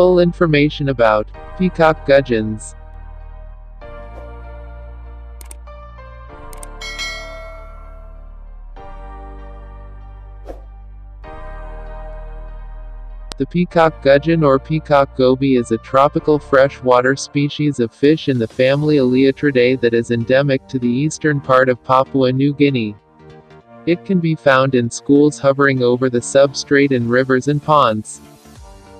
Full information about peacock gudgeons. The peacock gudgeon or peacock goby is a tropical freshwater species of fish in the family Eleotridae that is endemic to the eastern part of Papua New Guinea. It can be found in schools hovering over the substrate in rivers and ponds.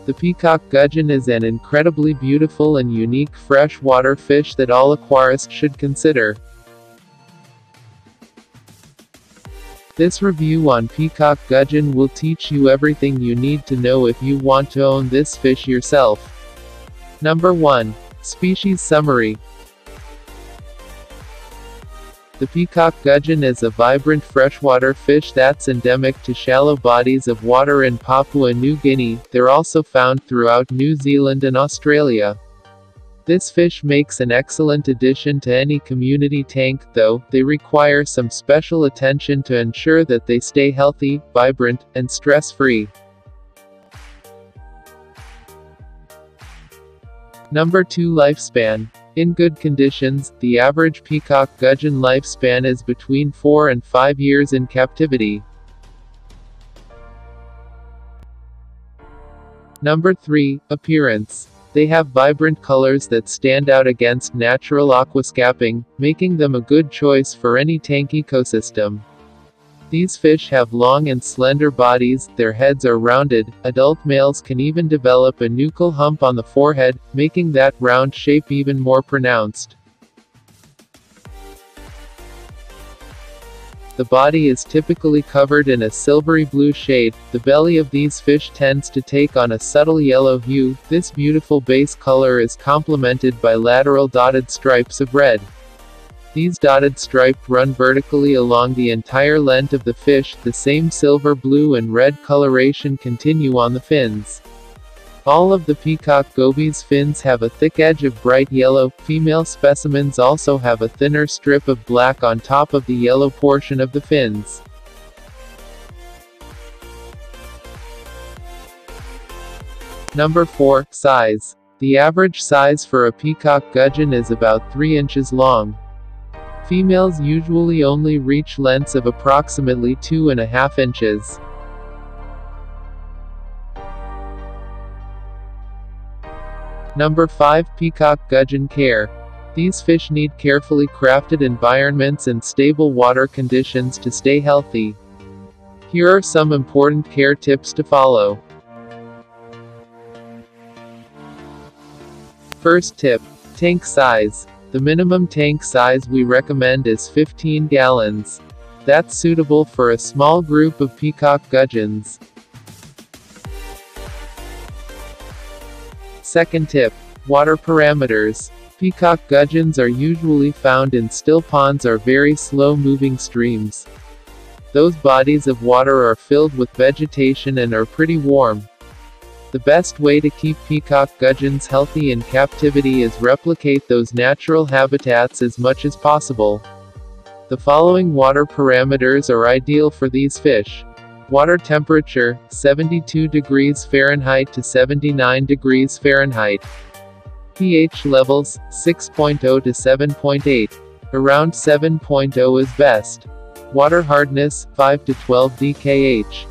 The peacock gudgeon is an incredibly beautiful and unique freshwater fish that all aquarists should consider. This review on peacock gudgeon will teach you everything you need to know if you want to own this fish yourself. Number 1. Species Summary The peacock gudgeon is a vibrant freshwater fish that's endemic to shallow bodies of water in Papua New Guinea. They're also found throughout New Zealand and Australia. This fish makes an excellent addition to any community tank, though, they require some special attention to ensure that they stay healthy, vibrant, and stress-free. Number 2 Lifespan. In good conditions, the average peacock gudgeon lifespan is between 4 and 5 years in captivity. Number 3. Appearance. They have vibrant colors that stand out against natural aquascaping, making them a good choice for any tank ecosystem. These fish have long and slender bodies, their heads are rounded, adult males can even develop a nuchal hump on the forehead, making that round shape even more pronounced. The body is typically covered in a silvery blue shade, the belly of these fish tends to take on a subtle yellow hue, this beautiful base color is complemented by lateral dotted stripes of red. These dotted stripes run vertically along the entire length of the fish, the same silver blue and red coloration continue on the fins. All of the peacock gobies fins have a thick edge of bright yellow, female specimens also have a thinner strip of black on top of the yellow portion of the fins. Number 4. Size. The average size for a peacock gudgeon is about 3 inches long. Females usually only reach lengths of approximately 2.5 inches. Number 5 Peacock Gudgeon Care. These fish need carefully crafted environments and stable water conditions to stay healthy. Here are some important care tips to follow. First tip. Tank size. The minimum tank size we recommend is 15 gallons. That's suitable for a small group of peacock gudgeons. Second tip. Water parameters. Peacock gudgeons are usually found in still ponds or very slow-moving streams. Those bodies of water are filled with vegetation and are pretty warm. The best way to keep peacock gudgeons healthy in captivity is replicate those natural habitats as much as possible. The following water parameters are ideal for these fish. Water temperature, 72 degrees Fahrenheit to 79 degrees Fahrenheit. pH levels, 6.0 to 7.8. Around 7.0 is best. Water hardness, 5 to 12 dkh.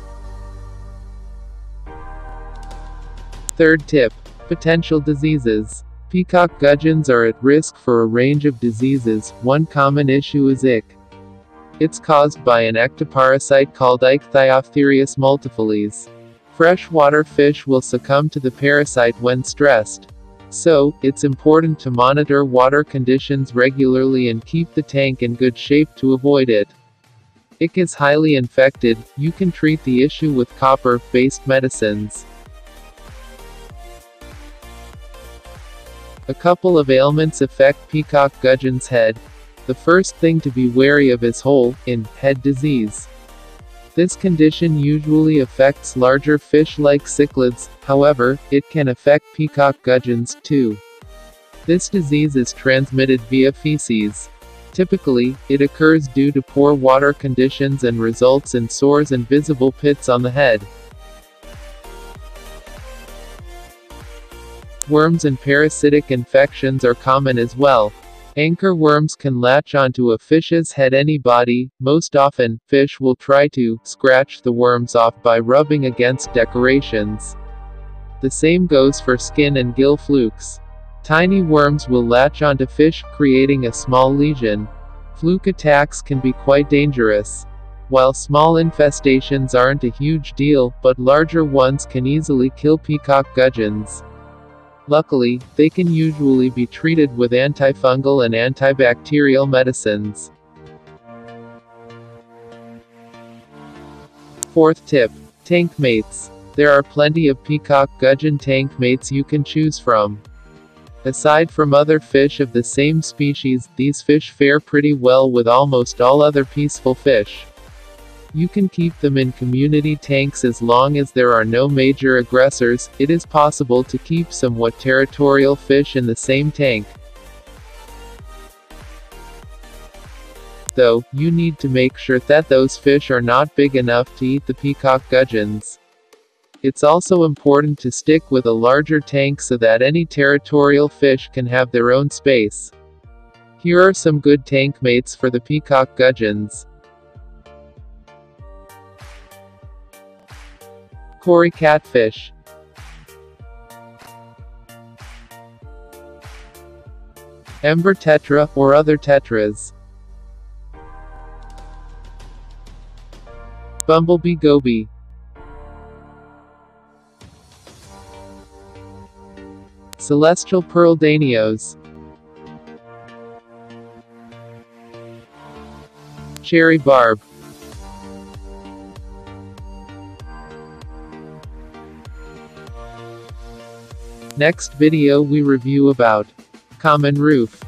Third tip. Potential diseases. Peacock gudgeons are at risk for a range of diseases, one common issue is ick. It's caused by an ectoparasite called Ichthyophthirius multifiliis. Freshwater fish will succumb to the parasite when stressed. So, it's important to monitor water conditions regularly and keep the tank in good shape to avoid it. Ick is highly infected, you can treat the issue with copper-based medicines. A couple of ailments affect peacock gudgeon's head, the first thing to be wary of is hole in head disease. This condition usually affects larger fish like cichlids, however, it can affect peacock gudgeons, too. This disease is transmitted via feces. Typically, it occurs due to poor water conditions and results in sores and visible pits on the head. Worms and parasitic infections are common as well. Anchor worms can latch onto a fish's head any body, most often, fish will try to scratch the worms off by rubbing against decorations. The same goes for skin and gill flukes. Tiny worms will latch onto fish, creating a small lesion. Fluke attacks can be quite dangerous. While small infestations aren't a huge deal, but larger ones can easily kill peacock gudgeons. Luckily, they can usually be treated with antifungal and antibacterial medicines. Fourth tip. Tank mates. There are plenty of peacock gudgeon tank mates you can choose from. Aside from other fish of the same species, these fish fare pretty well with almost all other peaceful fish. You can keep them in community tanks as long as there are no major aggressors, it is possible to keep somewhat territorial fish in the same tank. Though, you need to make sure that those fish are not big enough to eat the peacock gudgeons. It's also important to stick with a larger tank so that any territorial fish can have their own space. Here are some good tank mates for the peacock gudgeons. Cory catfish. Ember tetra, or other tetras. Bumblebee goby. Celestial pearl danios. Cherry barb. Next video we review about common roof.